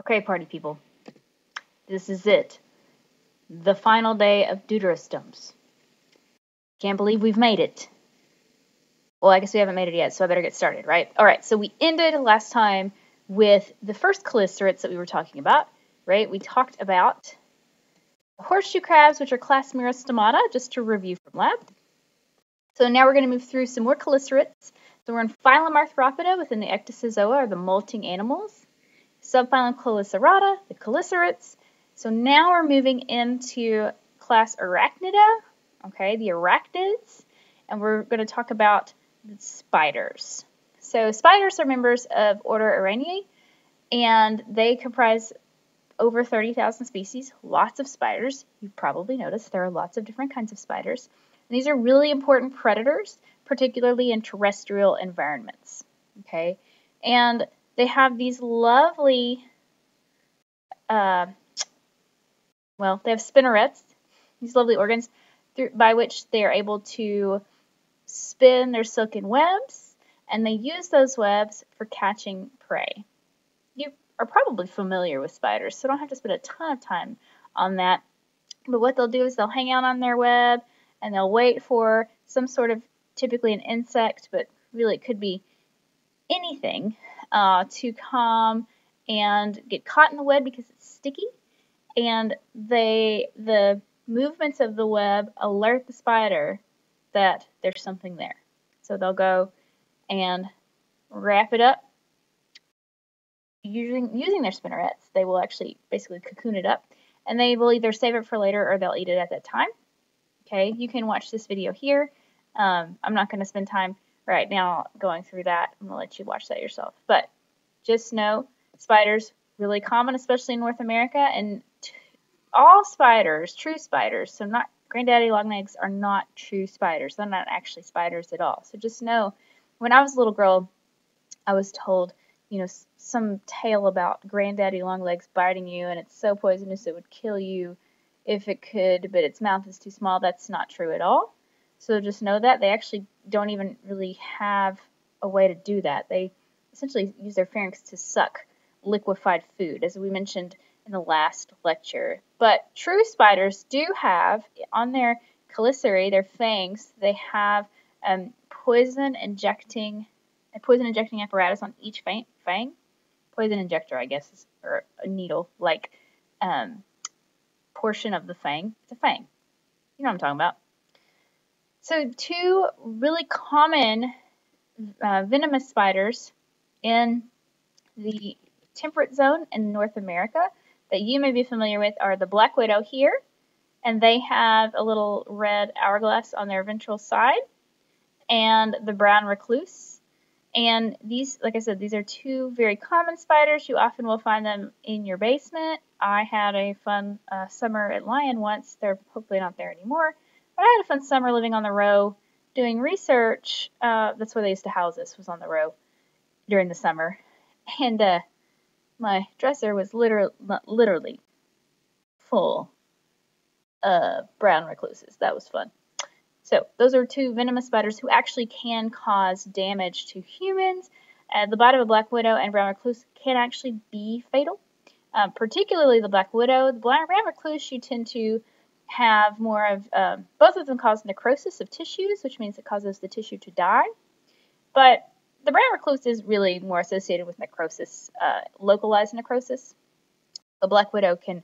Okay, party people. This is it. The final day of Deuterostomes. Can't believe we've made it. Well, I guess we haven't made it yet, so I better get started, right? All right, so we ended last time with the first chelicerates that we were talking about, right? We talked about horseshoe crabs, which are class Merostomata, just to review from lab. So now we're going to move through some more chelicerates. So we're in phylum Arthropoda within the Ecdysozoa, or the molting animals subphylum Chelicerata, the chelicerates. So now we're moving into class Arachnida, okay, the arachnids, and we're going to talk about spiders. So spiders are members of order Araneae, and they comprise over 30,000 species, lots of spiders. You've probably noticed there are lots of different kinds of spiders. And these are really important predators, particularly in terrestrial environments. Okay, and they have these lovely, uh, well, they have spinnerets, these lovely organs through, by which they are able to spin their silken webs, and they use those webs for catching prey. You are probably familiar with spiders, so don't have to spend a ton of time on that. But what they'll do is they'll hang out on their web and they'll wait for some sort of typically an insect, but really it could be anything uh, to come and get caught in the web because it's sticky. And they the movements of the web alert the spider that there's something there. So they'll go and wrap it up using using their spinnerets. They will actually basically cocoon it up, and they will either save it for later or they'll eat it at that time. Okay, you can watch this video here. Um, I'm not going to spend time right now going through that. I'm going to let you watch that yourself. But just know spiders, really common, especially in North America, and all spiders, true spiders, so not granddaddy longlegs are not true spiders. They're not actually spiders at all. So just know, when I was a little girl, I was told, you know, some tale about granddaddy longlegs biting you, and it's so poisonous it would kill you if it could, but its mouth is too small. That's not true at all. So just know that they actually don't even really have a way to do that. They essentially use their pharynx to suck liquefied food, as we mentioned in the last lecture. But true spiders do have on their chelicerae, their fangs, they have um, poison injecting a poison injecting apparatus on each fang. Poison injector, I guess, or a needle like um, portion of the fang. It's a fang. You know what I'm talking about. So, two really common uh, venomous spiders in the temperate zone in North America that you may be familiar with are the black widow here, and they have a little red hourglass on their ventral side, and the brown recluse. And these, like I said, these are two very common spiders. You often will find them in your basement. I had a fun uh, summer at Lyon once. They're hopefully not there anymore. But I had a fun summer living on the row doing research. Uh, that's where they used to house us, was on the row during the summer. And uh, my dresser was literally, literally full of brown recluses. That was fun. So those are two venomous spiders who actually can cause damage to humans. Uh, the bite of a black widow and brown recluse can actually be fatal. Um, particularly the black widow. The brown recluse you tend to have more of um, both of them cause necrosis of tissues, which means it causes the tissue to die. But the brown recluse is really more associated with necrosis, uh, localized necrosis. The black widow can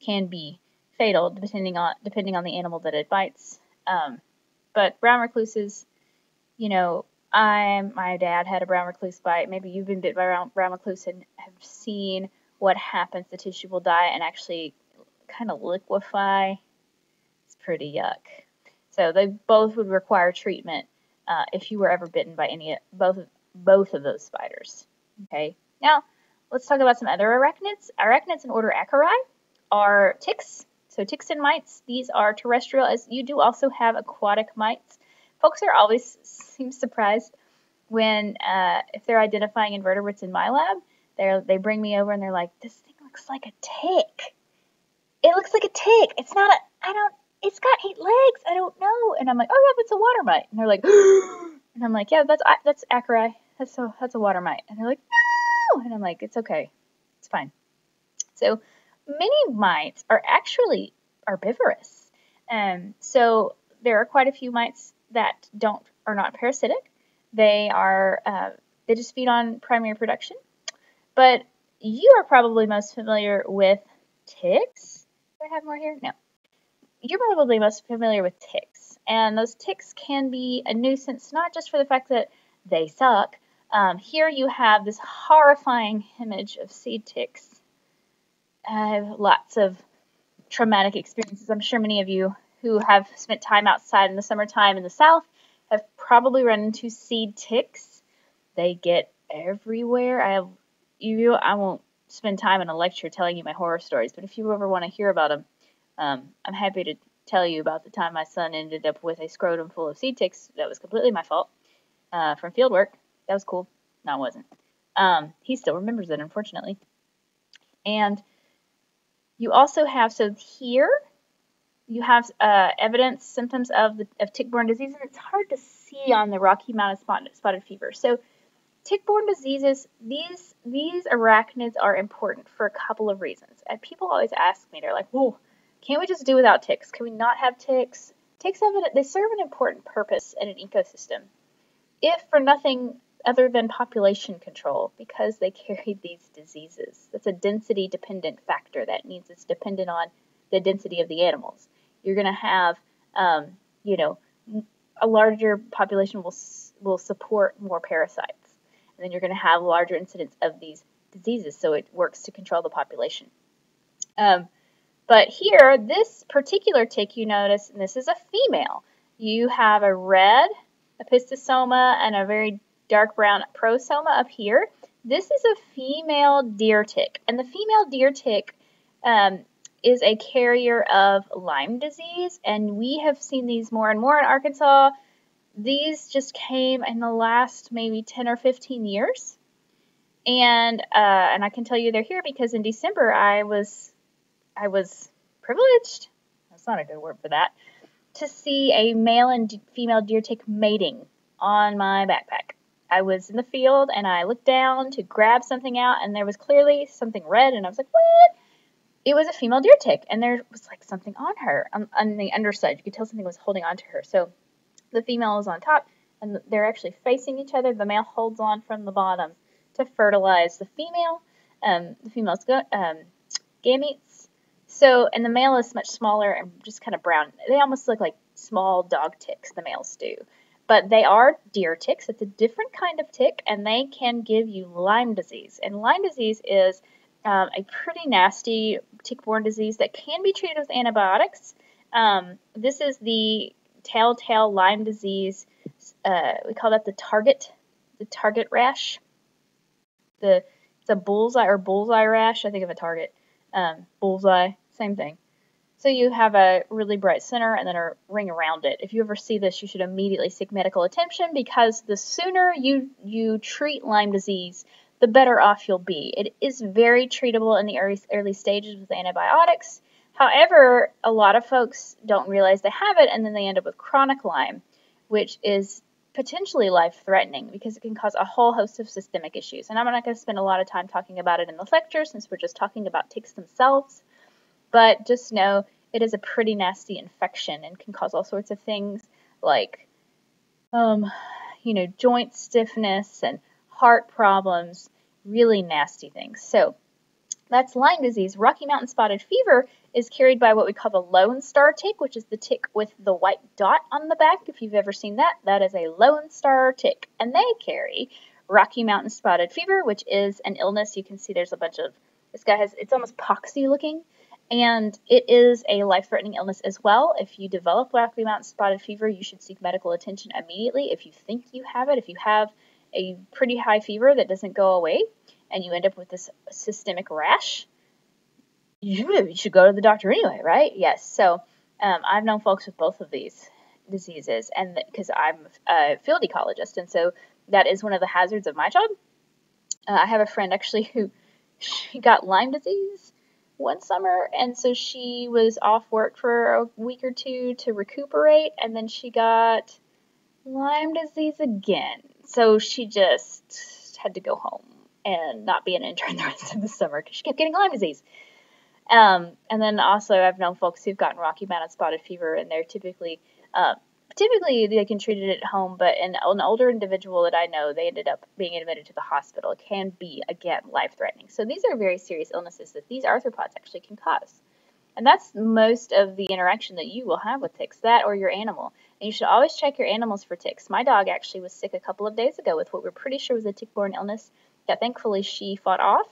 can be fatal depending on depending on the animal that it bites. Um, but brown recluses, you know, I my dad had a brown recluse bite. Maybe you've been bit by brown, brown recluse and have seen what happens. The tissue will die and actually kind of liquefy pretty yuck. So they both would require treatment uh, if you were ever bitten by any both of, both of those spiders. Okay. Now let's talk about some other arachnids. Arachnids in order Acari are ticks. So ticks and mites. These are terrestrial. As you do also have aquatic mites. Folks are always seem surprised when uh, if they're identifying invertebrates in my lab. They they bring me over and they're like, this thing looks like a tick. It looks like a tick. It's not a. I don't it's got eight legs. I don't know. And I'm like, oh yeah, that's a water mite. And they're like, and I'm like, yeah, that's that's acari. That's a that's a water mite. And they're like, no. And I'm like, it's okay, it's fine. So many mites are actually herbivorous. Um, so there are quite a few mites that don't are not parasitic. They are uh, they just feed on primary production. But you are probably most familiar with ticks. Do I have more here? No. You're probably most familiar with ticks, and those ticks can be a nuisance not just for the fact that they suck. Um, here you have this horrifying image of seed ticks. I have lots of traumatic experiences. I'm sure many of you who have spent time outside in the summertime in the South have probably run into seed ticks. They get everywhere. I have you. I won't spend time in a lecture telling you my horror stories, but if you ever want to hear about them, um, I'm happy to tell you about the time my son ended up with a scrotum full of seed ticks. That was completely my fault uh, from field work. That was cool. No, it wasn't. Um, he still remembers it, unfortunately. And you also have, so here, you have uh, evidence, symptoms of, the, of tick-borne disease, and it's hard to see on the Rocky Mountain spotted, spotted fever. So tick-borne diseases, these, these arachnids are important for a couple of reasons. And people always ask me, they're like, whoa, can't we just do without ticks? Can we not have ticks? Ticks have an, they serve an important purpose in an ecosystem. If for nothing other than population control because they carry these diseases. That's a density dependent factor. That means it's dependent on the density of the animals. You're going to have, um, you know, a larger population will will support more parasites, and then you're going to have larger incidence of these diseases. So it works to control the population. Um, but here, this particular tick you notice, and this is a female. You have a red opisthosoma and a very dark brown prosoma up here. This is a female deer tick, and the female deer tick um, is a carrier of Lyme disease, and we have seen these more and more in Arkansas. These just came in the last maybe 10 or 15 years. And uh, and I can tell you they're here because in December I was I was privileged. That's not a good word for that. To see a male and female deer tick mating on my backpack. I was in the field and I looked down to grab something out, and there was clearly something red, and I was like, "What?" It was a female deer tick, and there was like something on her on, on the underside. You could tell something was holding on to her. So the female is on top, and they're actually facing each other. The male holds on from the bottom to fertilize the female. Um, the female's go, um, gametes. So, and the male is much smaller and just kind of brown. They almost look like small dog ticks. The males do. But they are deer ticks. It's a different kind of tick, and they can give you Lyme disease. And Lyme disease is um, a pretty nasty tick-borne disease that can be treated with antibiotics. Um, this is the telltale Lyme disease. Uh, we call that the target, the target rash. The it's a bullseye or bullseye rash. I think of a target. Um, bullseye, same thing. So you have a really bright center and then a ring around it. If you ever see this, you should immediately seek medical attention because the sooner you, you treat Lyme disease, the better off you'll be. It is very treatable in the early, early stages with antibiotics. However, a lot of folks don't realize they have it and then they end up with chronic Lyme, which is potentially life threatening because it can cause a whole host of systemic issues. And I'm not going to spend a lot of time talking about it in the lecture since we're just talking about ticks themselves. But just know it is a pretty nasty infection and can cause all sorts of things like, um, you know, joint stiffness and heart problems, really nasty things. So that's Lyme disease. Rocky Mountain spotted fever is carried by what we call the lone star tick, which is the tick with the white dot on the back. If you've ever seen that, that is a lone star tick. And they carry Rocky Mountain spotted fever, which is an illness. You can see there's a bunch of, this guy has, it's almost poxy looking. And it is a life threatening illness as well. If you develop Rocky Mountain spotted fever, you should seek medical attention immediately. If you think you have it, if you have a pretty high fever that doesn't go away and you end up with this systemic rash, you should go to the doctor anyway, right? Yes. So um, I've known folks with both of these diseases, and because I'm a field ecologist, and so that is one of the hazards of my job. Uh, I have a friend actually who she got Lyme disease one summer, and so she was off work for a week or two to recuperate, and then she got Lyme disease again. So she just had to go home and not be an intern the rest of the summer because she kept getting Lyme disease. Um, and then also I've known folks who've gotten Rocky Mountain spotted fever, and they're typically uh, typically they can treat it at home, but in an older individual that I know, they ended up being admitted to the hospital. It can be again life threatening. So these are very serious illnesses that these arthropods actually can cause. And that's most of the interaction that you will have with ticks, that or your animal. And you should always check your animals for ticks. My dog actually was sick a couple of days ago with what we're pretty sure was a tick-borne illness that thankfully she fought off.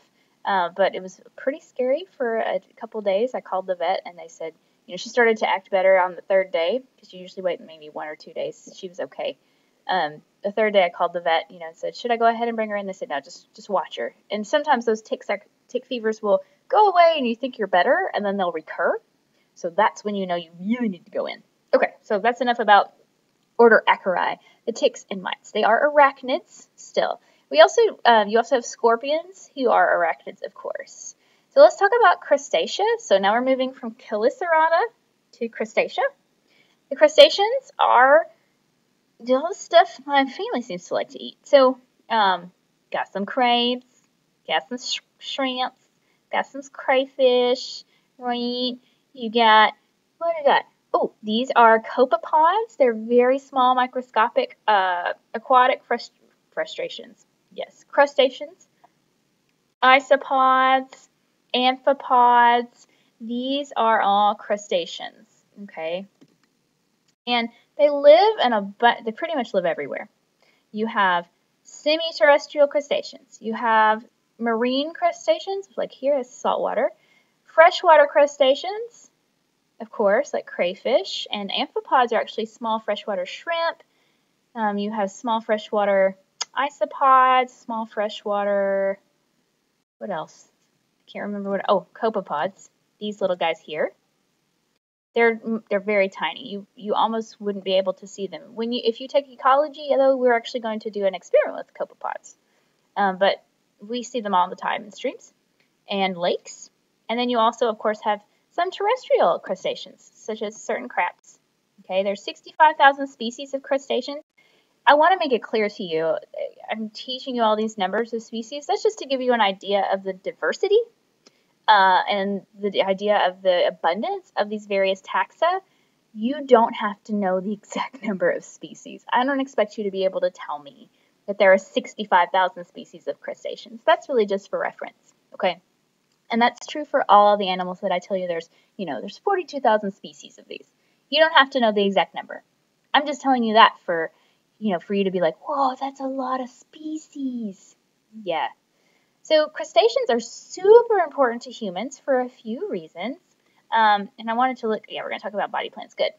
Uh, but it was pretty scary for a couple of days. I called the vet and they said, you know, she started to act better on the third day because you usually wait maybe one or two days. She was okay. Um, the third day, I called the vet, you know, and said, should I go ahead and bring her in? They said, no, just just watch her. And sometimes those ticks, tick fevers will go away and you think you're better, and then they'll recur. So that's when you know you really need to go in. Okay, so that's enough about order Acari, the ticks and mites. They are arachnids still. We also, um, you also have scorpions who are arachnids, of course. So let's talk about crustacea. So now we're moving from Chelicerata to crustacea. The crustaceans are the stuff my family seems to like to eat. So, um, got some crabs, got some sh shrimps, got some crayfish, right? You got, what do you got? Oh, these are copepods. They're very small, microscopic, uh, aquatic frust frustrations. Yes, crustaceans. Isopods, amphipods. These are all crustaceans, okay? And they live in a, but they pretty much live everywhere. You have semi-terrestrial crustaceans. You have marine crustaceans, like here is saltwater. Freshwater crustaceans, of course, like crayfish. And amphipods are actually small freshwater shrimp. Um, you have small freshwater isopods, small freshwater, what else? Can't remember what, oh, copepods, these little guys here. They're they're very tiny. You you almost wouldn't be able to see them. When you if you take ecology, though, we're actually going to do an experiment with copepods. Um, but we see them all the time in streams and lakes. And then you also, of course, have some terrestrial crustaceans, such as certain crabs. Okay, there's 65,000 species of crustaceans. I want to make it clear to you, I'm teaching you all these numbers of species. That's just to give you an idea of the diversity uh, and the idea of the abundance of these various taxa. You don't have to know the exact number of species. I don't expect you to be able to tell me that there are 65,000 species of crustaceans. That's really just for reference, okay? And that's true for all the animals that I tell you there's, you know, there's 42,000 species of these. You don't have to know the exact number. I'm just telling you that for you know, for you to be like, whoa, that's a lot of species. Yeah. So crustaceans are super important to humans for a few reasons. Um, and I wanted to look, yeah, we're going to talk about body plans. Good.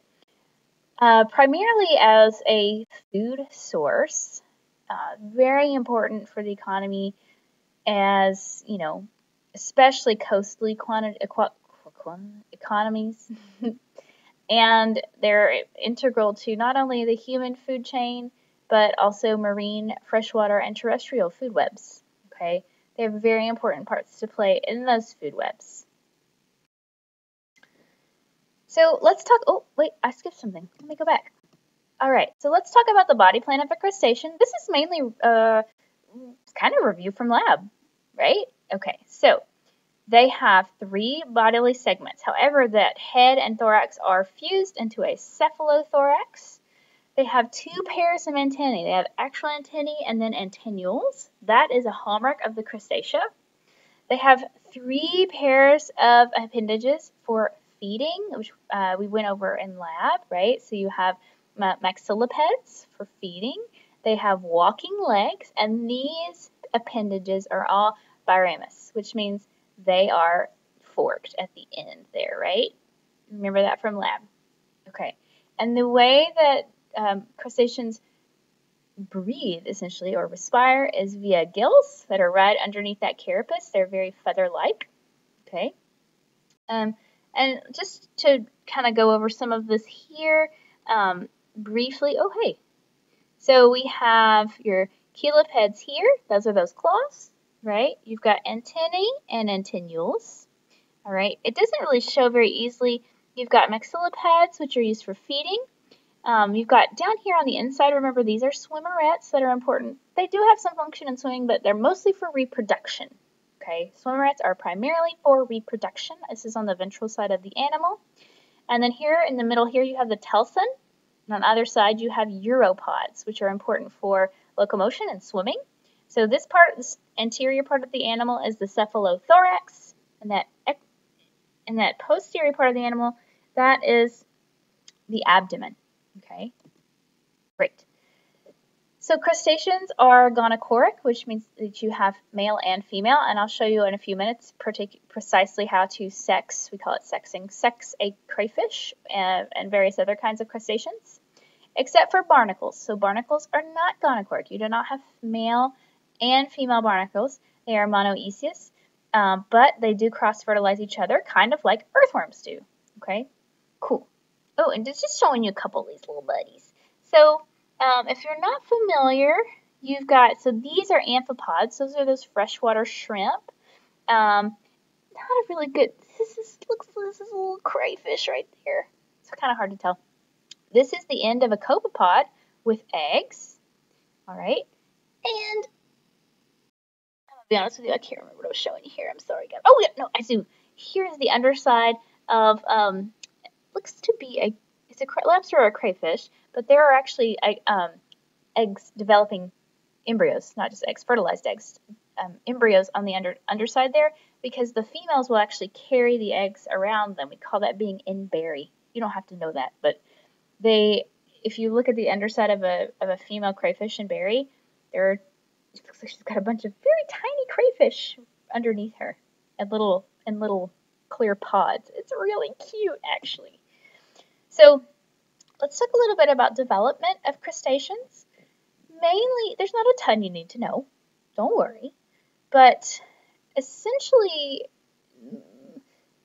Uh, primarily as a food source, uh, very important for the economy as, you know, especially coastally quantity, economies. and they're integral to not only the human food chain, but also marine, freshwater, and terrestrial food webs. Okay, they have very important parts to play in those food webs. So let's talk. Oh, wait, I skipped something. Let me go back. All right, so let's talk about the body plan of a crustacean. This is mainly uh, kind of review from lab, right? Okay, so they have three bodily segments. However, that head and thorax are fused into a cephalothorax. They have two pairs of antennae. They have actual antennae and then antennules. That is a hallmark of the crustacea. They have three pairs of appendages for feeding, which uh, we went over in lab, right? So you have maxillipeds for feeding. They have walking legs, and these appendages are all biramous, which means they are forked at the end there, right? Remember that from lab. Okay. And the way that um, crustaceans breathe, essentially, or respire, is via gills that are right underneath that carapace. They're very feather-like. Okay. Um, and just to kind of go over some of this here um, briefly. Oh, hey. So we have your chelipeds here. Those are those claws right? You've got antennae and antennules, all right? It doesn't really show very easily. You've got maxillipeds, which are used for feeding. Um, you've got down here on the inside, remember these are swimmerets that are important. They do have some function in swimming, but they're mostly for reproduction, Okay, swimmerets are primarily for reproduction. This is on the ventral side of the animal. And then here in the middle here you have the telson. And on either side you have uropods, which are important for locomotion and swimming. So this part, this anterior part of the animal is the cephalothorax, and that and that posterior part of the animal, that is the abdomen. Okay, great. So crustaceans are gonochoric, which means that you have male and female, and I'll show you in a few minutes precisely how to sex, we call it sexing, sex a crayfish and, and various other kinds of crustaceans, except for barnacles. So barnacles are not gonochoric. You do not have male and female barnacles. They are monoecious, um, but they do cross-fertilize each other, kind of like earthworms do. Okay, cool. Oh, and just showing you a couple of these little buddies. So um, if you're not familiar, you've got, so these are amphipods. Those are those freshwater shrimp. Um, not a really good, this is, looks, like this is a little crayfish right there. It's kind of hard to tell. This is the end of a copepod with eggs. All right. And to be honest with you, I can't remember what I was showing you here. I'm sorry, guys. Oh, yeah, no, I do. Here's the underside of, um, looks to be a it's a lobster or a crayfish, but there are actually um, eggs developing embryos, not just eggs, fertilized eggs, um, embryos on the under underside there, because the females will actually carry the eggs around them. We call that being in berry. You don't have to know that, but they, if you look at the underside of a of a female crayfish in berry, there are, it looks like she's got a bunch of very tiny crayfish underneath her, and little and little clear pods. It's really cute, actually. So let's talk a little bit about development of crustaceans. Mainly, there's not a ton you need to know. Don't worry. But essentially,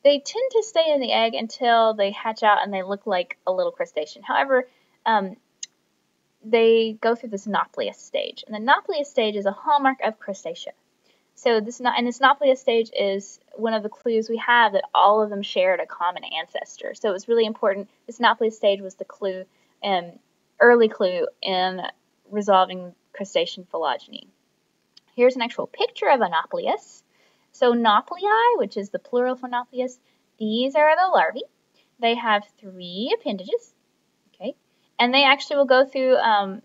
they tend to stay in the egg until they hatch out and they look like a little crustacean. However, um, they go through this nauplius stage. And the nauplius stage is a hallmark of crustacea. So this and this nauplius stage is one of the clues we have that all of them shared a common ancestor. So it was really important. This nauplius stage was the clue, and um, early clue in resolving crustacean phylogeny. Here's an actual picture of a. So nauplii, which is the plural for nauplius, these are the larvae. They have three appendages, okay, and they actually will go through um,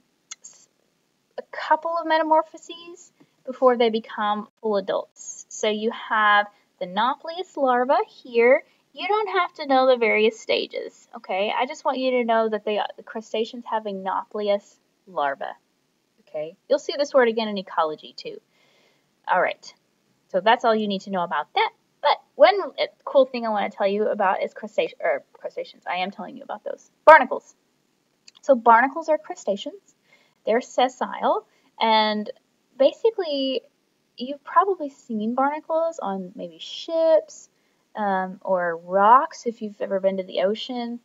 a couple of metamorphoses before they become full adults. So you have the Nauplius larva here. You don't have to know the various stages, okay? I just want you to know that they, the crustaceans have a Nauplius larva, okay? You'll see this word again in ecology too. All right, so that's all you need to know about that. But one cool thing I want to tell you about is crustaceans, or er, crustaceans. I am telling you about those. Barnacles. So barnacles are crustaceans. They're sessile, and basically, you've probably seen barnacles on maybe ships um, or rocks if you've ever been to the ocean.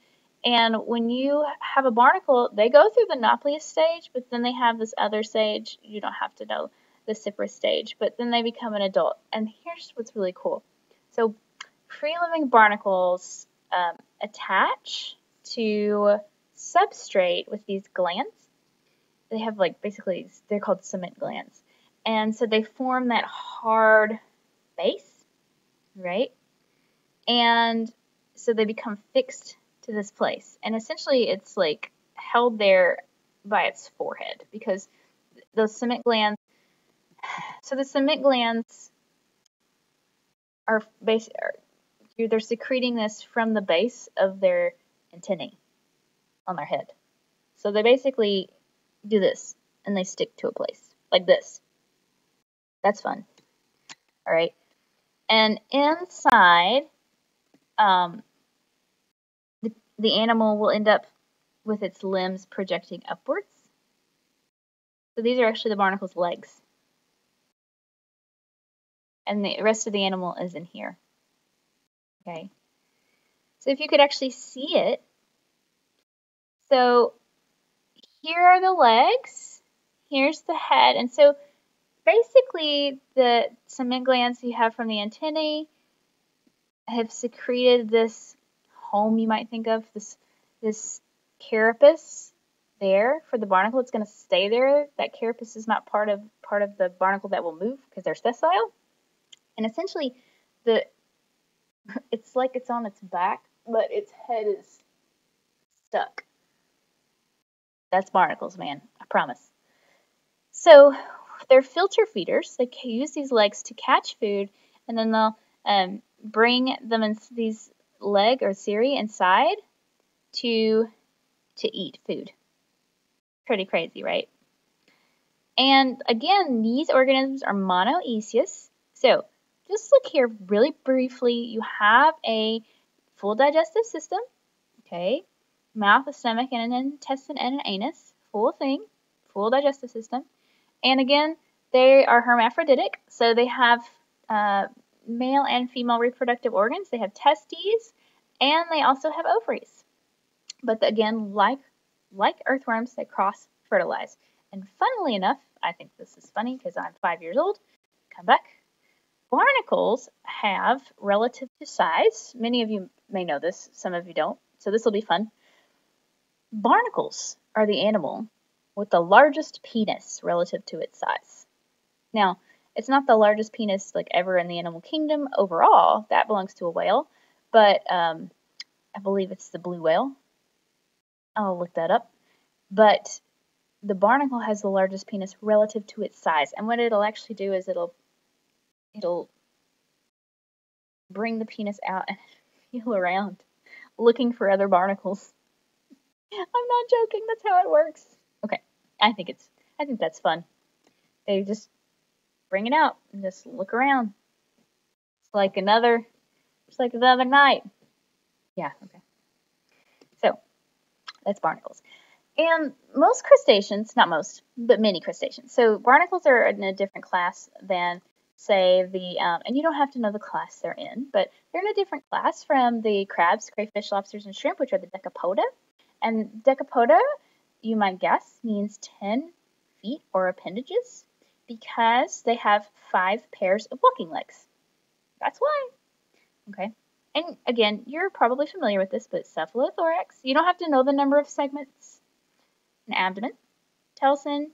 And when you have a barnacle, they go through the Nauplius stage, but then they have this other stage. You don't have to know the Cypris stage, but then they become an adult. And here's what's really cool. So free-living barnacles um, attach to substrate with these glands they have like basically they're called cement glands. And so they form that hard base, right? And so they become fixed to this place. And essentially it's like held there by its forehead because those cement glands so the cement glands are base are, they're secreting this from the base of their antennae on their head. So they basically do this, and they stick to a place, like this. That's fun. All right. And inside, um, the, the animal will end up with its limbs projecting upwards. So these are actually the barnacle's legs. And the rest of the animal is in here. Okay. So if you could actually see it, so here are the legs, here's the head. And so basically the cement glands you have from the antennae have secreted this home you might think of, this this carapace there for the barnacle. It's going to stay there. That carapace is not part of part of the barnacle that will move because they're sessile. And essentially, the it's like it's on its back, but its head is stuck. That's barnacles, man. I promise. So they're filter feeders. They use these legs to catch food, and then they'll um, bring them in these leg or cirri inside to to eat food. Pretty crazy, right? And again, these organisms are monoecious. So just look here really briefly. You have a full digestive system, okay? Mouth, a stomach, and an intestine and an anus. Full thing, full digestive system. And again, they are hermaphroditic, so they have uh, male and female reproductive organs. They have testes, and they also have ovaries. But again, like like earthworms, they cross fertilize. And funnily enough, I think this is funny because I'm five years old. Come back. Barnacles have, relative to size, many of you may know this, some of you don't, so this will be fun. Barnacles are the animal with the largest penis relative to its size. Now, it's not the largest penis like ever in the animal kingdom overall. That belongs to a whale, but um, I believe it's the blue whale. I'll look that up. But the barnacle has the largest penis relative to its size, and what it'll actually do is it'll it'll bring the penis out and feel around, looking for other barnacles. I'm not joking. That's how it works. Okay, I think it's I think that's fun. They just bring it out and just look around. It's like another, it's like another night. Yeah. Okay. So that's barnacles. And most crustaceans, not most, but many crustaceans. So barnacles are in a different class than, say, the, um, and you don't have to know the class they're in, but they're in a different class from the crabs, crayfish, lobsters, and shrimp, which are the decapoda. And decapoda, you might guess, means 10 feet or appendages because they have five pairs of walking legs. That's why. Okay. And again, you're probably familiar with this, but cephalothorax, you don't have to know the number of segments. An abdomen, telson,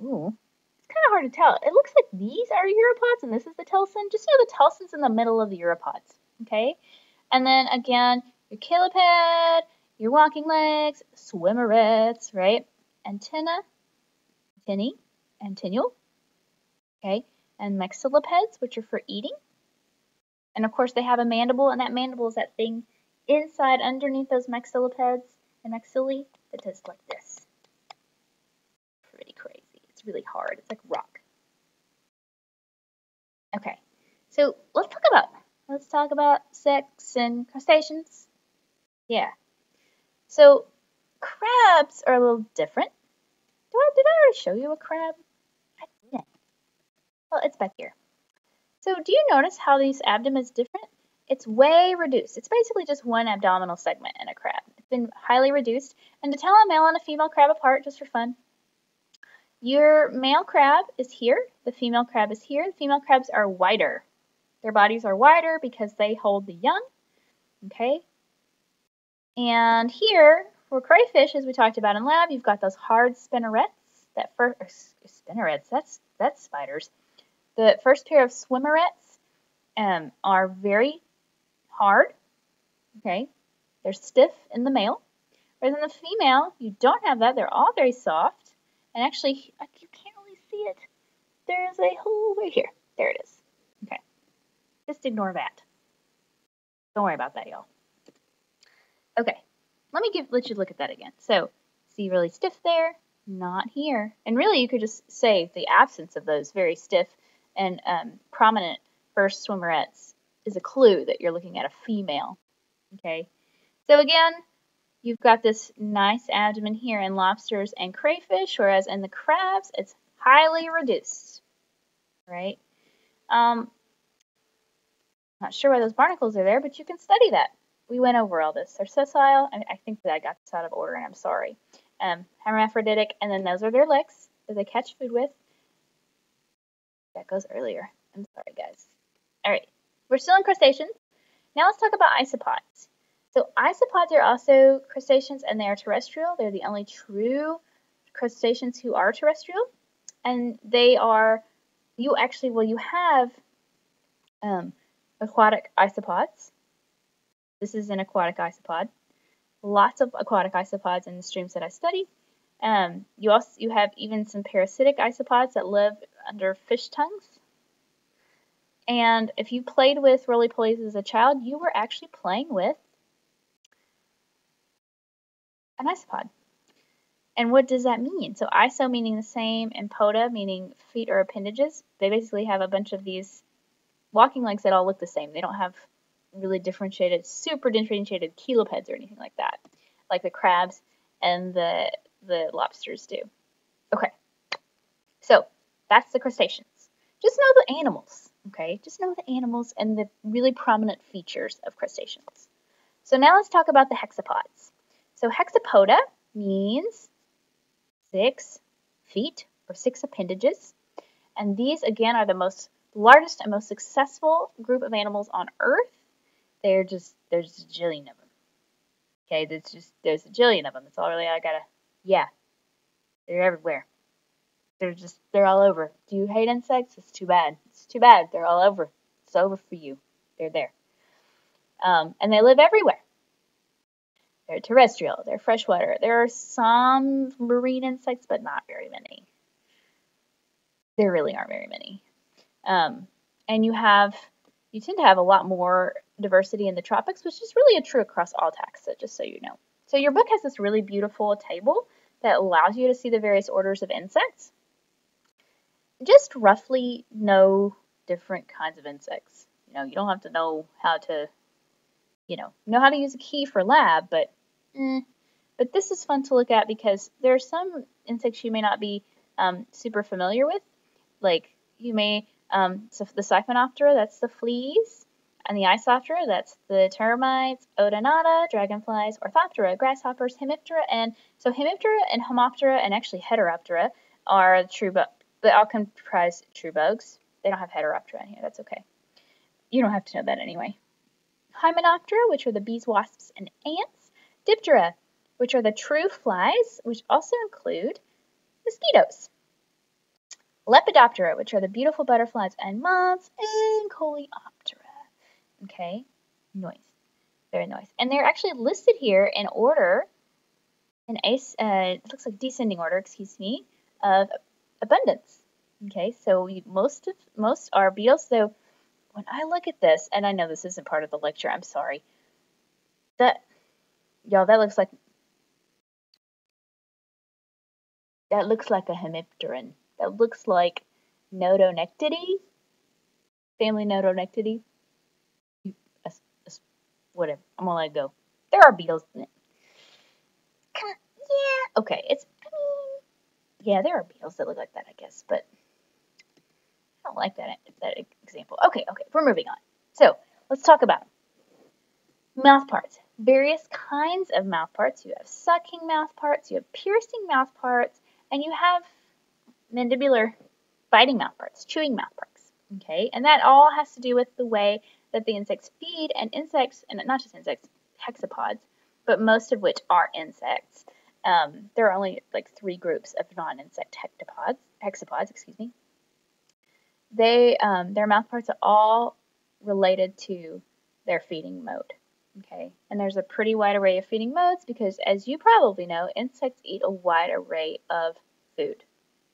ooh, it's kind of hard to tell. It looks like these are uropods and this is the telson. Just know the telson's in the middle of the uropods, okay? And then again, your cheliped, your walking legs, swimmerets, right? Antenna, antennae, antennule, okay? And maxillipeds, which are for eating. And of course, they have a mandible, and that mandible is that thing inside underneath those maxillipeds and maxillae that does like this. Pretty crazy. It's really hard. It's like rock. Okay, so let's talk about let's talk about sex and crustaceans. Yeah. So crabs are a little different. Did I, did I already show you a crab? I didn't. Well, it's back here. So do you notice how these abdomen is different? It's way reduced. It's basically just one abdominal segment in a crab. It's been highly reduced. And to tell a male and a female crab apart, just for fun, your male crab is here. The female crab is here. The female crabs are wider. Their bodies are wider because they hold the young. Okay. And here, for crayfish, as we talked about in lab, you've got those hard spinnerets. That first spinnerets, that's that's spiders. The first pair of swimmerets um, are very hard. Okay, they're stiff in the male. Whereas in the female, you don't have that. They're all very soft. And actually, you can't really see it. There's a hole right here. There it is. Okay. Just ignore that. Don't worry about that, y'all. Okay. Let me give let you look at that again. So, see really stiff there, not here. And really, you could just say the absence of those very stiff and um, prominent first swimmerets is a clue that you're looking at a female. Okay. So again, you've got this nice abdomen here in lobsters and crayfish, whereas in the crabs, it's highly reduced, right? Um, not sure why those barnacles are there, but you can study that. We went over all this. They're sessile. I, I think that I got this out of order, and I'm sorry. Um, hermaphroditic, and then those are their licks that they catch food with. That goes earlier. I'm sorry, guys. All right, we're still in crustaceans. Now let's talk about isopods. So isopods are also crustaceans and they are terrestrial. They're the only true crustaceans who are terrestrial. And they are, you actually, well, you have um, aquatic isopods. This is an aquatic isopod. Lots of aquatic isopods in the streams that I study. Um, you also you have even some parasitic isopods that live under fish tongues. And if you played with roly polies as a child, you were actually playing with an isopod. And what does that mean? So iso meaning the same and poda meaning feet or appendages. They basically have a bunch of these walking legs that all look the same. They don't have really differentiated, super differentiated chelipeds or anything like that, like the crabs and the the lobsters do. Okay, so that's the crustaceans. Just know the animals, okay? Just know the animals and the really prominent features of crustaceans. So now let's talk about the hexapods. So hexapoda means six feet or six appendages. And these, again, are the most largest and most successful group of animals on Earth. They're just, there's a jillion of them. Okay, there's just, there's a jillion of them. That's all really I gotta, yeah. They're everywhere. They're just, they're all over. Do you hate insects? It's too bad. It's too bad. They're all over. It's over for you. They're there. Um, and they live everywhere. They're terrestrial, they're freshwater. There are some marine insects, but not very many. There really aren't very many. Um, and you have, you tend to have a lot more diversity in the tropics, which is really a true across all taxa, just so you know. So your book has this really beautiful table that allows you to see the various orders of insects. Just roughly know different kinds of insects. You know, you don't have to know how to, you know, know how to use a key for lab, but eh. But this is fun to look at because there are some insects you may not be um, super familiar with. Like you may, um, so the Siphonoptera, that's the fleas, and the Isoptera, that's the termites, Odonata, dragonflies, Orthoptera, grasshoppers, Hemiptera, and so Hemiptera and Homoptera and actually Heteroptera are true, but they all comprise true bugs. They don't have Heteroptera in here. That's okay. You don't have to know that anyway. Hymenoptera, which are the bees, wasps, and ants. Diptera, which are the true flies, which also include mosquitoes. Lepidoptera, which are the beautiful butterflies and moths, and Coleoptera. Okay, noise. Very nice. And they're actually listed here in order, in ace, uh, it looks like descending order, excuse me, of abundance. Okay, so we, most of most are beetles. So when I look at this, and I know this isn't part of the lecture, I'm sorry. That Y'all, that looks like that looks like a hemipteran. That looks like Notonectidae, family Notonectidae. Whatever. I'm gonna let it go. There are beetles in it. Yeah. Okay. It's. I mean, yeah, there are beetles that look like that, I guess, but I don't like that that example. Okay. Okay. We're moving on. So let's talk about mouth parts various kinds of mouth parts. You have sucking mouth parts, you have piercing mouth parts, and you have mandibular biting mouth parts, chewing mouth parts. Okay, and that all has to do with the way that the insects feed, and insects, and not just insects, hexapods, but most of which are insects. Um, there are only like three groups of non-insect hexapods. Hexapods, excuse me. They, um, their mouth parts are all related to their feeding mode. Okay, and there's a pretty wide array of feeding modes because, as you probably know, insects eat a wide array of food.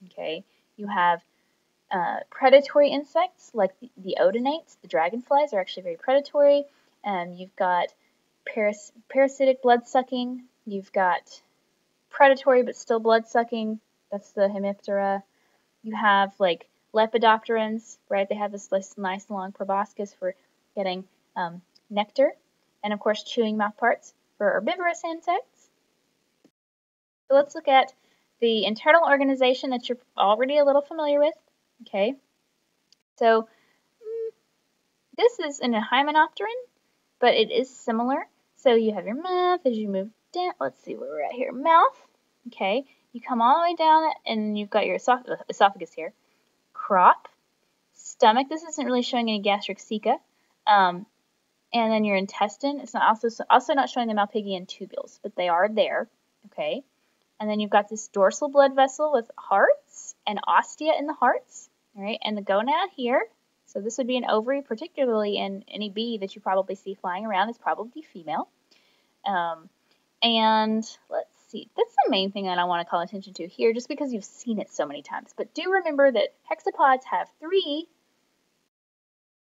Okay, you have uh, predatory insects like the, the, odonates, the dragonflies are actually very predatory. Um, you've got paras- parasitic blood sucking. You've got predatory but still blood sucking. That's the Hemiptera. You have like lepidopterans, right? They have this, this nice long proboscis for getting um, nectar and of course chewing mouthparts for herbivorous insects. So let's look at the internal organization that you're already a little familiar with. Okay, so mm, this is an hymenopteran, but it is similar. So you have your mouth as you move down. Let's see where we're at here. Mouth. Okay, you come all the way down and you've got your esophagus here. Crop. Stomach. This isn't really showing any gastric ceca. Um, and then your intestine. It's not also also not showing the Malpighian tubules, but they are there. Okay. And then you've got this dorsal blood vessel with hearts and ostia in the hearts. All right, and the gonad here. So this would be an ovary, particularly in any bee that you probably see flying around is probably female. Um, and let's see, that's the main thing that I want to call attention to here, just because you've seen it so many times. But do remember that hexapods have three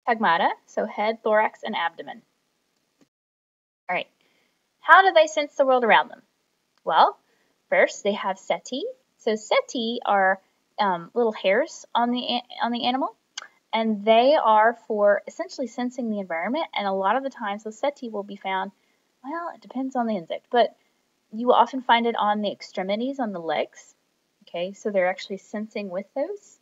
tagmata, so head, thorax, and abdomen. All right, how do they sense the world around them? Well, first they have setae. So setae are um, little hairs on the on the animal, and they are for essentially sensing the environment. And a lot of the times, those setae will be found. Well, it depends on the insect, but you will often find it on the extremities, on the legs. Okay, so they're actually sensing with those.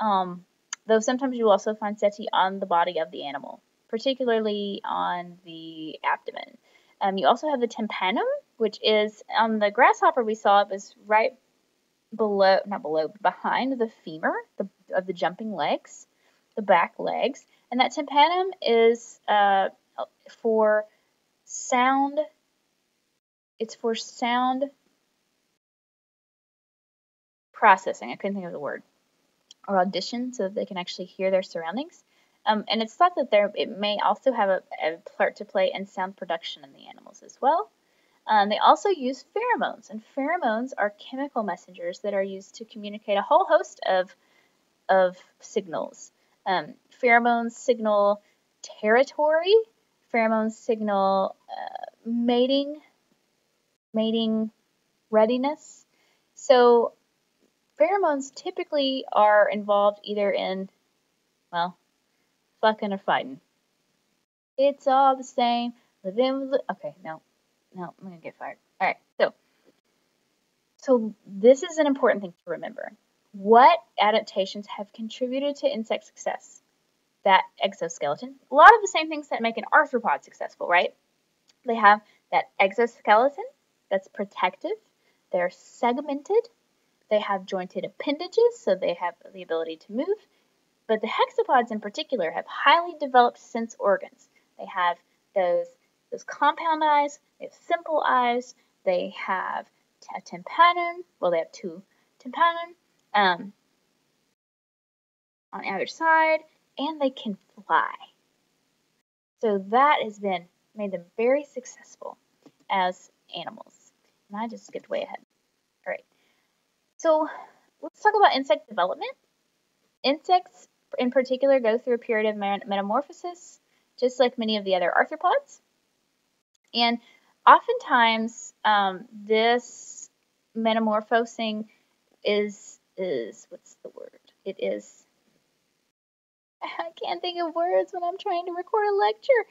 Um, though sometimes you will also find setae on the body of the animal, particularly on the abdomen. Um, you also have the tympanum, which is on the grasshopper we saw it was right below, not below, behind the femur the, of the jumping legs, the back legs. And that tympanum is uh, for sound it's for sound processing. I couldn't think of the word. Or audition, so that they can actually hear their surroundings. Um, and it's thought that there it may also have a, a, part to play in sound production in the animals as well. Um, they also use pheromones, and pheromones are chemical messengers that are used to communicate a whole host of of signals. Um, pheromones signal territory. Pheromones signal uh, mating mating readiness. So pheromones typically are involved either in, well, fucking or fighting. It's all the same. Living okay, no, no, I'm gonna get fired. All right, so, so this is an important thing to remember. What adaptations have contributed to insect success? That exoskeleton. A lot of the same things that make an arthropod successful, right? They have that exoskeleton, that's protective. They're segmented. They have jointed appendages, so they have the ability to move. But the hexapods in particular have highly developed sense organs. They have those, those compound eyes, they have simple eyes, they have a tympanum, well, they have two tympanum um, on either side, and they can fly. So that has been made them very successful as animals. And I just skipped way ahead. All right. So let's talk about insect development. Insects, in particular, go through a period of metamorphosis, just like many of the other arthropods. And oftentimes, um, this metamorphosing is is what's the word? It is. I can't think of words when I'm trying to record a lecture.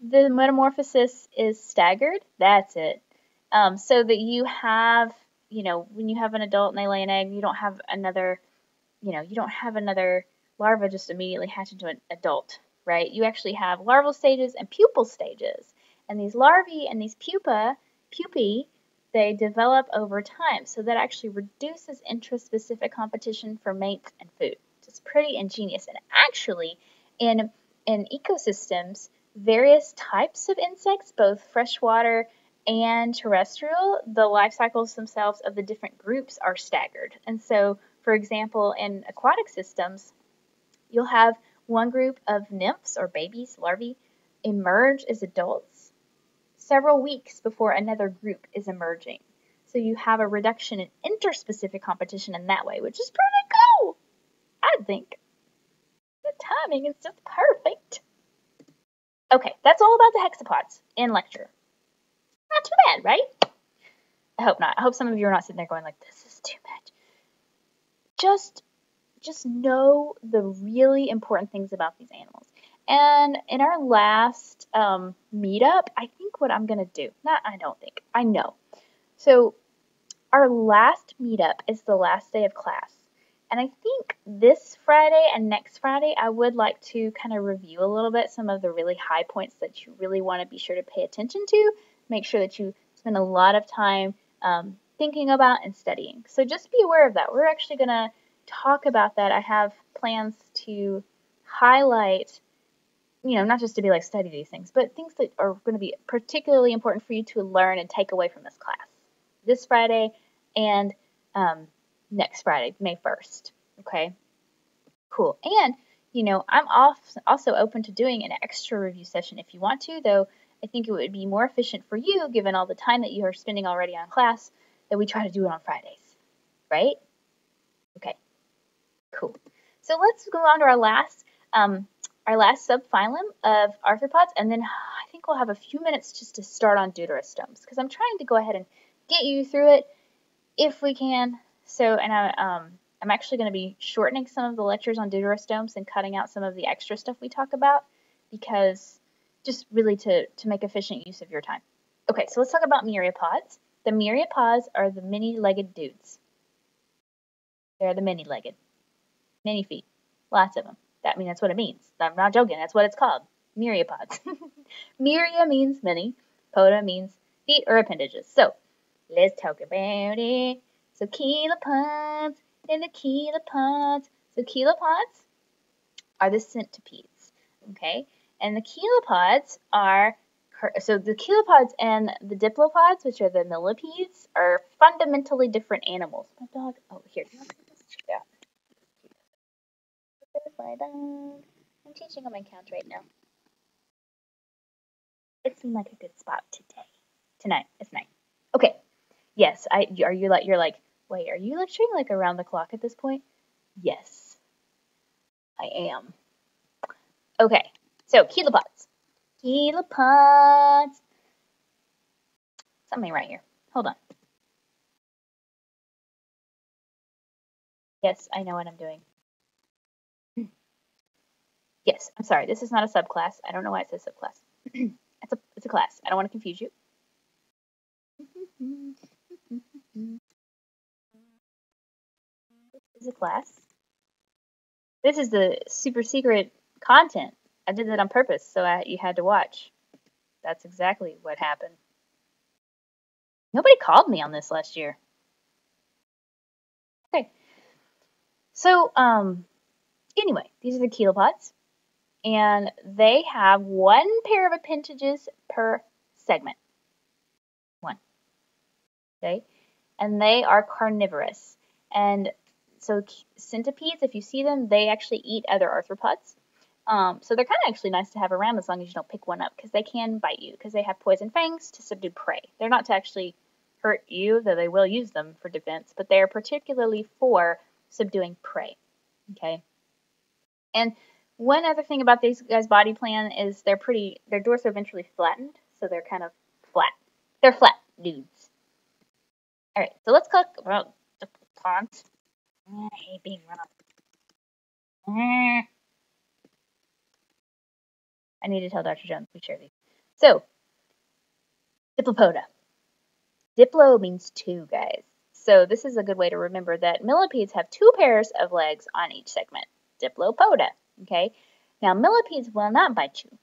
The metamorphosis is staggered. That's it. Um, so that you have, you know, when you have an adult and they lay an egg, you don't have another, you know, you don't have another larva just immediately hatch into an adult, right? You actually have larval stages and pupal stages. And these larvae and these pupa, pupae, they develop over time. So that actually reduces intraspecific competition for mates and food. It's pretty ingenious. And actually, in in ecosystems, various types of insects, both freshwater and terrestrial, the life cycles themselves of the different groups are staggered. And so, for example, in aquatic systems, you'll have one group of nymphs or babies, larvae, emerge as adults several weeks before another group is emerging. So you have a reduction in interspecific competition in that way, which is pretty cool, I think. The timing is just perfect. Okay, that's all about the hexapods in lecture. Not too bad, right? I hope not. I hope some of you are not sitting there going like, this is too much. Just, just know the really important things about these animals. And in our last um, meetup, I think what I'm going to do, not I don't think, I know. So our last meetup is the last day of class. And I think this Friday and next Friday, I would like to kind of review a little bit some of the really high points that you really want to be sure to pay attention to make sure that you spend a lot of time um, thinking about and studying. So just be aware of that. We're actually going to talk about that. I have plans to highlight, you know, not just to be like study these things, but things that are going to be particularly important for you to learn and take away from this class this Friday and um, next Friday, May 1st. Okay, cool. And you know, I'm off, also open to doing an extra review session if you want to, though I think it would be more efficient for you, given all the time that you are spending already on class, that we try to do it on Fridays, right? Okay, cool. So let's go on to our last, um, our last subphylum of arthropods, and then I think we'll have a few minutes just to start on deuterostomes, because I'm trying to go ahead and get you through it if we can. So, and I, um, I'm actually going to be shortening some of the lectures on deuterostomes and cutting out some of the extra stuff we talk about because just really to, to make efficient use of your time. Okay, so let's talk about myriapods. The myriapods are the many-legged dudes. They're the many-legged. Many feet. Lots of them. That I mean that's what it means. I'm not joking. That's what it's called. Myriapods. Myria means many. Poda means feet or appendages. So let's talk about it. So chilopods and the chilopods. So chilopods are the centipedes. Okay, and the chilopods are so the chilopods and the diplopods, which are the millipedes, are fundamentally different animals. My dog. Oh, here. I'm teaching him my count right now. It seemed like a good spot today. Tonight. It's night. Okay. Yes. I. Are you like? You're like. Wait. Are you lecturing like around the clock at this point? Yes. I am. Okay. So chilopods. Chilopods. Something right here. Hold on. Yes, I know what I'm doing. Yes, I'm sorry. This is not a subclass. I don't know why it says subclass. it's a it's a class. I don't want to confuse you. This is a class. This is the super secret content. I did that on purpose, so I, you had to watch. That's exactly what happened. Nobody called me on this last year. Okay. So, um, anyway, these are the chilopods, and they have one pair of appendages per segment. One. Okay. And they are carnivorous. And so centipedes, if you see them, they actually eat other arthropods. Um, so they're kind of actually nice to have around as long as you don't pick one up because they can bite you because they have poison fangs to subdue prey. They're not to actually hurt you, though they will use them for defense, but they are particularly for subduing prey. Okay. And one other thing about these guys' body plan is they're pretty, they're dorsoventrally flattened, so they're kind of flat. They're flat dudes. All right, so let's talk about the plants. I hate being run up. I need to tell Dr. Jones we share these. So, Diplopoda. Diplo means two, guys. So this is a good way to remember that millipedes have two pairs of legs on each segment. Diplopoda, okay? Now, millipedes will not bite you.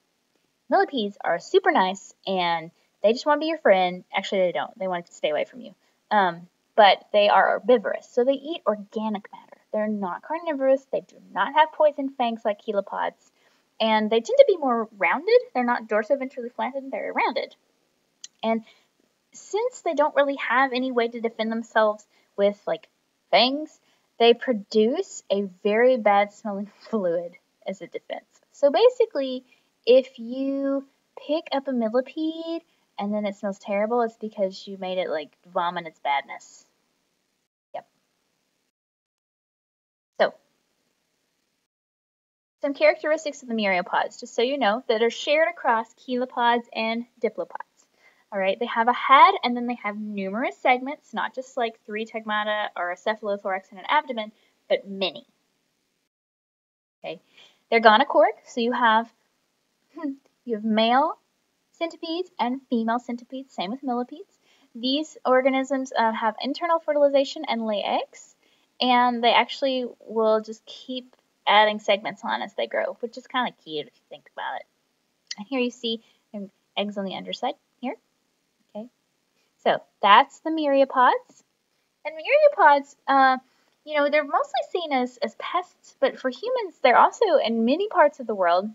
Millipedes are super nice and they just want to be your friend. Actually, they don't. They want to stay away from you. Um, but they are herbivorous, so they eat organic matter. They're not carnivorous. They do not have poison fangs like chilopods and they tend to be more rounded. They're not dorsoventrally flattened, they're rounded. And since they don't really have any way to defend themselves with like fangs, they produce a very bad smelling fluid as a defense. So basically, if you pick up a millipede and then it smells terrible, it's because you made it like vomit its badness. Yep. So, some characteristics of the myriapods, just so you know, that are shared across chilopods and diplopods. All right, they have a head and then they have numerous segments, not just like three tagmata or a cephalothorax and an abdomen, but many. Okay, they're gonochoric, so you have you have male centipedes and female centipedes, same with millipedes. These organisms uh, have internal fertilization and lay eggs, and they actually will just keep adding segments on as they grow, which is kind of cute if you think about it. And here you see eggs on the underside here. Okay, so that's the myriapods. And myriapods, uh, you know, they're mostly seen as, as pests, but for humans, they're also in many parts of the world,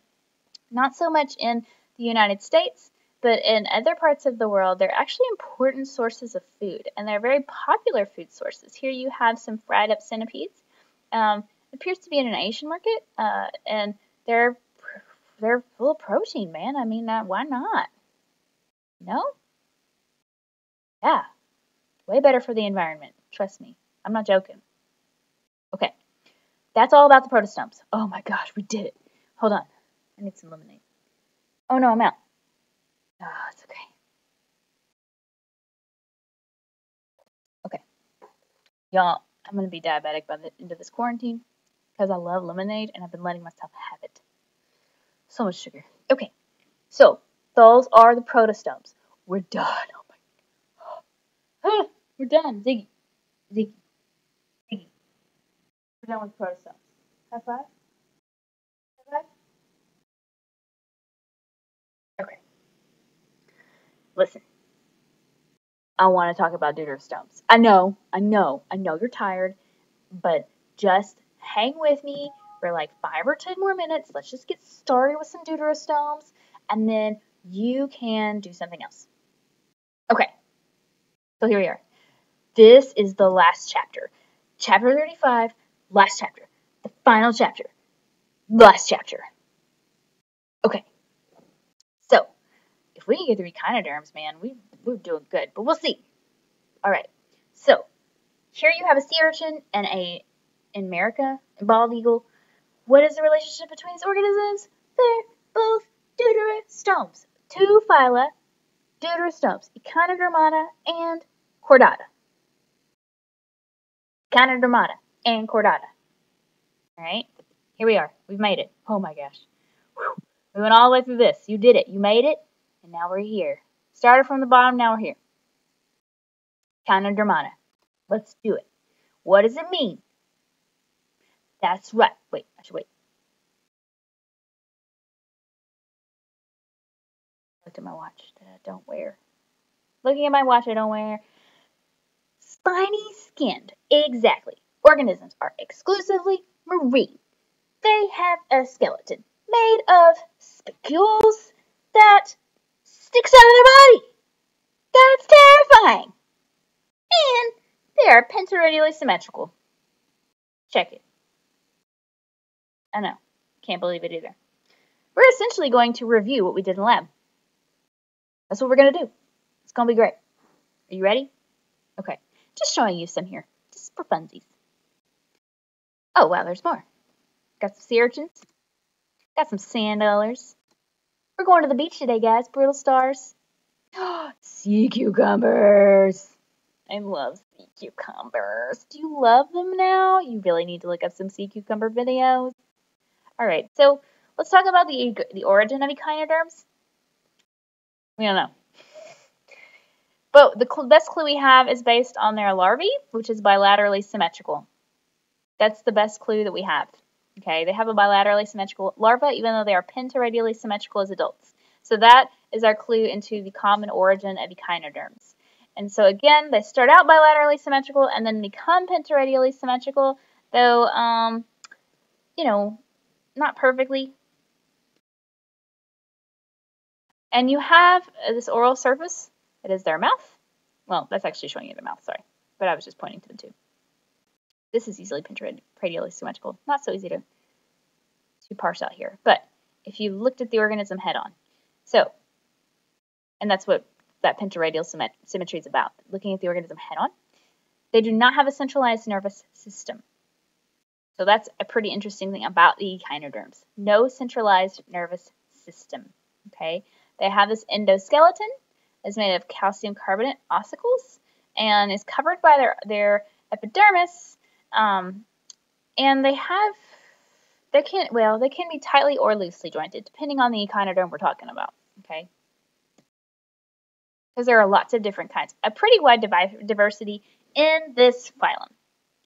not so much in the United States, but in other parts of the world, they're actually important sources of food, and they're very popular food sources. Here you have some fried up centipedes. Um, appears to be in an Asian market, uh, and they're they're full of protein, man. I mean, uh, why not? No? Yeah. Way better for the environment. Trust me. I'm not joking. Okay. That's all about the protostomes. Oh my gosh, we did it. Hold on. I need some lemonade. Oh no, I'm out. Oh, it's okay. Okay. Y'all, I'm going to be diabetic by the end of this quarantine because I love lemonade and I've been letting myself have it. So much sugar. Okay. So, those are the protostomes. We're done. Oh my. we're done. Ziggy. Ziggy. With protostomes. High five. High five. Okay. Listen. I want to talk about deuterostomes. I know, I know, I know you're tired, but just hang with me for like five or ten more minutes. Let's just get started with some deuterostomes, and then you can do something else. Okay, so here we are. This is the last chapter. Chapter 35, last chapter. The final chapter. Last chapter. Okay. So, if we can get the echinoderms, man, we, we're doing good. But we'll see. All right. So, here you have a sea urchin and a in America, a bald eagle. What is the relationship between these organisms? They're both deuterostomes. Two phyla, deuterostomes, Echinodermata and Chordata. Echinodermata and Chordata. All right, here we are. We've made it. Oh my gosh. Whew. We went all the way through this. You did it. You made it. And now we're here. Started from the bottom, now we're here. Echinodermata. Let's do it. What does it mean? That's right. Wait, I should wait. Looked at my watch that I don't wear. Looking at my watch I don't wear. Spiny skinned. Exactly. Organisms are exclusively marine. They have a skeleton made of spicules that sticks out of their body. That's terrifying. And they are pentaradially symmetrical. Check it. I know. Can't believe it either. We're essentially going to review what we did in lab. That's what we're going to do. It's going to be great. Are you ready? Okay. Just showing you some here. Just for funsies. Oh, wow, there's more. Got some sea urchins. Got some sand dollars. We're going to the beach today, guys. Brittle stars. sea cucumbers. I love sea cucumbers. Do you love them now? You really need to look up some sea cucumber videos. All right, so let's talk about the, the origin of echinoderms. We don't know. But the best clue we have is based on their larvae, which is bilaterally symmetrical. That's the best clue that we have. Okay, they have a bilaterally symmetrical larva, even though they are pentaradially symmetrical as adults. So that is our clue into the common origin of echinoderms. And so again, they start out bilaterally symmetrical and then become pentaradially symmetrical, though, um, you know, not perfectly. And you have this oral surface. It is their mouth. Well, that's actually showing you the mouth, sorry. But I was just pointing to the tube. This is easily pentaradially symmetrical. Not so easy to, to parse out here. But if you looked at the organism head on. So, and that's what that pentaradial symmetry is about, looking at the organism head on. They do not have a centralized nervous system. So that's a pretty interesting thing about the echinoderms. No centralized nervous system. Okay, they have this endoskeleton that's made of calcium carbonate ossicles and is covered by their their epidermis. Um, and they have they can well they can be tightly or loosely jointed depending on the echinoderm we're talking about. Okay, because there are lots of different kinds, a pretty wide diversity in this phylum.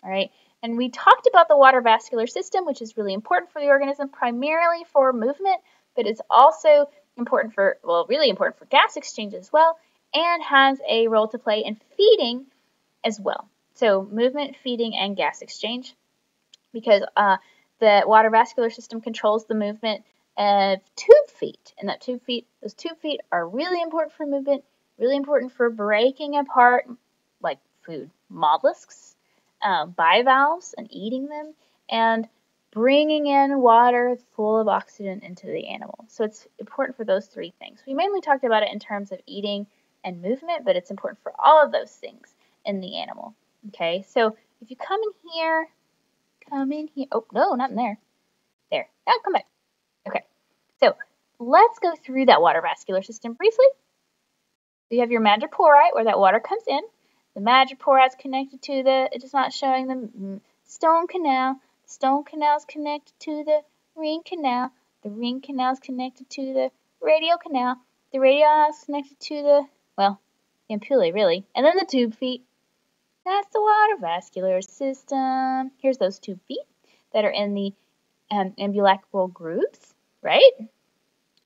All right. And we talked about the water vascular system, which is really important for the organism, primarily for movement, but it's also important for, well, really important for gas exchange as well, and has a role to play in feeding as well. So movement, feeding, and gas exchange, because uh, the water vascular system controls the movement of tube feet, and that tube feet, those tube feet are really important for movement, really important for breaking apart like food mollusks uh, bivalves and eating them, and bringing in water full of oxygen into the animal. So it's important for those three things. We mainly talked about it in terms of eating and movement, but it's important for all of those things in the animal. Okay, so if you come in here, come in here. Oh, no, not in there. There. Now come back. Okay, so let's go through that water vascular system briefly. So you have your madreporite where that water comes in. The madreporite is connected to the, it is not showing the stone canal. Stone canal is connected to the ring canal. The ring canal is connected to the radial canal. The radial is connected to the, well, ampullae, really. And then the tube feet. That's the water vascular system. Here's those tube feet that are in the um, ambulacral grooves, right?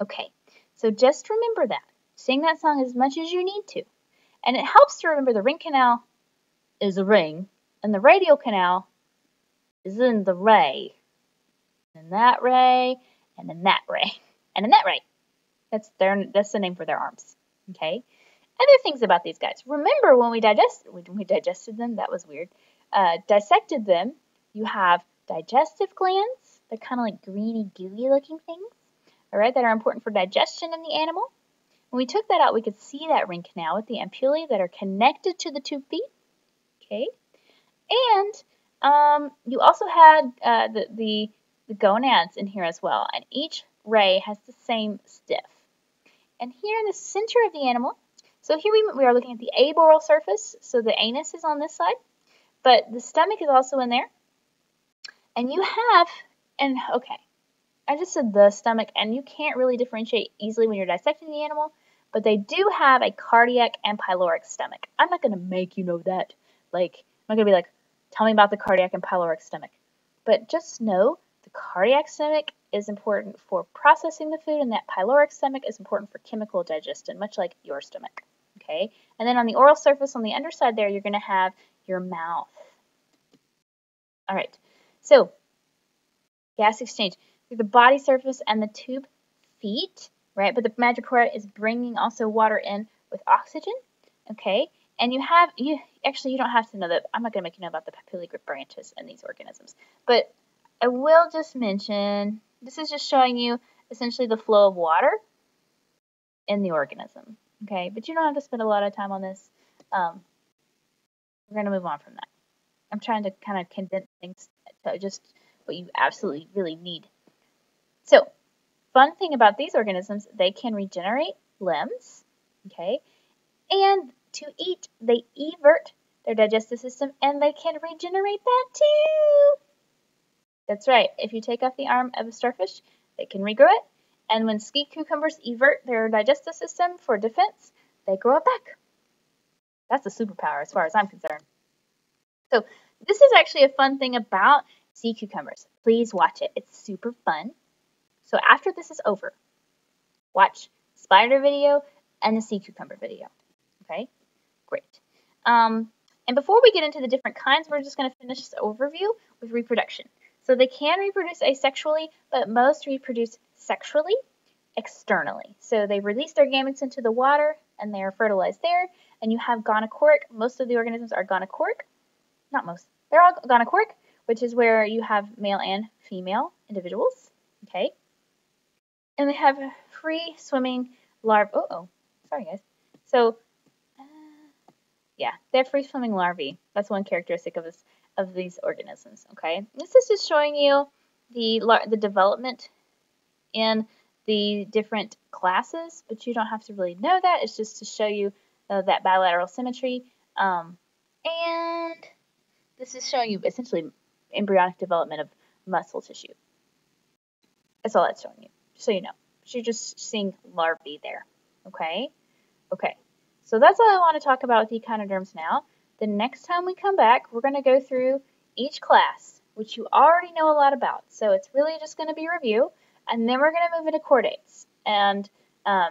Okay, so just remember that. Sing that song as much as you need to. And it helps to remember the ring canal is a ring, and the radial canal is in the ray. And that ray, and in that ray, and in that ray. That's their that's the name for their arms. Okay? Other things about these guys. Remember when we digest when we digested them, that was weird. Uh, dissected them, you have digestive glands. They're kind of like greeny, gooey looking things, all right, that are important for digestion in the animal. When we took that out, we could see that ring canal with the ampullae that are connected to the tube feet. Okay, and um, you also had uh, the, the, the gonads in here as well, and each ray has the same stiff. And here in the center of the animal, so here we, we are looking at the aboral surface, so the anus is on this side, but the stomach is also in there. And you have, and okay, I just said the stomach, and you can't really differentiate easily when you're dissecting the animal, but they do have a cardiac and pyloric stomach. I'm not going to make you know that. Like, I'm not going to be like, tell me about the cardiac and pyloric stomach. But just know the cardiac stomach is important for processing the food, and that pyloric stomach is important for chemical digestion, much like your stomach okay? And then on the oral surface on the underside there, you're going to have your mouth. All right, so gas exchange through the body surface and the tube feet, right? But the madreporite is bringing also water in with oxygen, okay? And you have, you actually, you don't have to know that. I'm not going to make you know about the papillae branches in these organisms. But I will just mention, this is just showing you essentially the flow of water in the organism. Okay, but you don't have to spend a lot of time on this. Um, we're going to move on from that. I'm trying to kind of condense things to just what you absolutely really need. So, fun thing about these organisms, they can regenerate limbs, okay, and to eat, they evert their digestive system and they can regenerate that too. That's right, if you take off the arm of a starfish, they can regrow it and when sea cucumbers evert their digestive system for defense, they grow it back. That's a superpower as far as I'm concerned. So this is actually a fun thing about sea cucumbers. Please watch it. It's super fun. So after this is over, watch spider video and the sea cucumber video. Okay, great. Um, and before we get into the different kinds, we're just going to finish this overview with reproduction. So they can reproduce asexually, but most reproduce sexually externally. So they release their gametes into the water and they are fertilized there. And you have gonochoric. Most of the organisms are gonochoric. Not most. They're all gonochoric, which is where you have male and female individuals. Okay. And they have free swimming larvae. Oh, oh, sorry guys. So, uh, yeah, they have free swimming larvae. That's one characteristic of this of these organisms. Okay. This is just showing you the lar the development in the different classes, but you don't have to really know that. It's just to show you uh, that bilateral symmetry. Um, and this is showing you essentially embryonic development of muscle tissue. That's all that's showing you, so you know. So you're just seeing larvae there, okay? Okay, so that's all I want to talk about with echinoderms now. The next time we come back, we're going to go through each class, which you already know a lot about. So it's really just going to be review and then we're going to move into chordates. And um,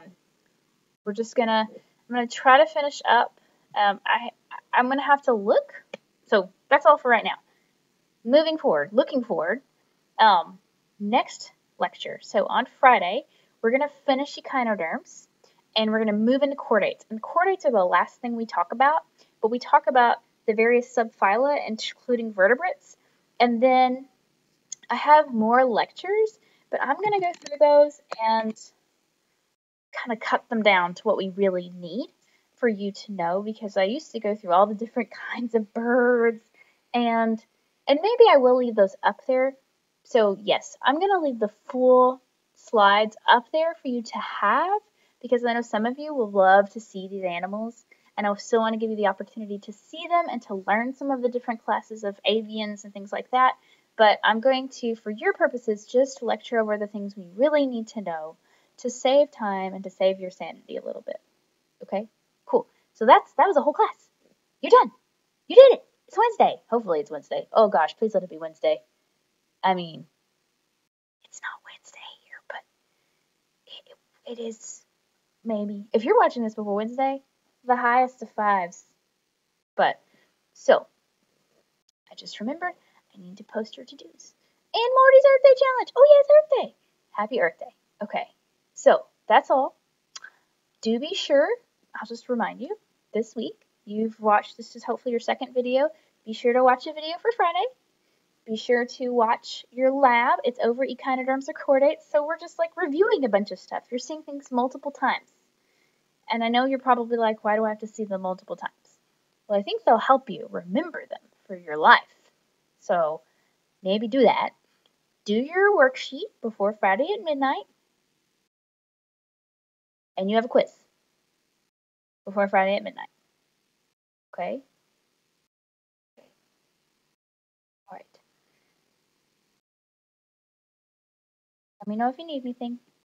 we're just going to, I'm going to try to finish up. Um, I, I'm going to have to look. So that's all for right now. Moving forward, looking forward, um, next lecture. So on Friday, we're going to finish echinoderms and we're going to move into chordates. And chordates are the last thing we talk about, but we talk about the various subphyla, including vertebrates, and then I have more lectures, but I'm going to go through those and kind of cut them down to what we really need for you to know because I used to go through all the different kinds of birds and and maybe I will leave those up there. So yes, I'm going to leave the full slides up there for you to have because I know some of you will love to see these animals and I still want to give you the opportunity to see them and to learn some of the different classes of avians and things like that. But I'm going to, for your purposes, just lecture over the things we really need to know to save time and to save your sanity a little bit. Okay? Cool. So that's that was a whole class. You're done. You did it. It's Wednesday. Hopefully it's Wednesday. Oh gosh, please let it be Wednesday. I mean, it's not Wednesday here, but it, it is maybe. If you're watching this before Wednesday, the highest of fives. But so I just remembered I need to post your to-dos. And Morty's Earth Day challenge. Oh yeah, Earth Day. Happy Earth Day. Okay. So that's all. Do be sure, I'll just remind you, this week, you've watched, this is hopefully your second video. Be sure to watch a video for Friday. Be sure to watch your lab. It's over echinoderms or chordates, so we're just like reviewing a bunch of stuff. You're seeing things multiple times. And I know you're probably like, why do I have to see them multiple times? Well, I think they'll help you remember them for your life. So maybe do that. Do your worksheet before Friday at midnight and you have a quiz before Friday at midnight. Okay? okay. All right. Let me know if you need anything.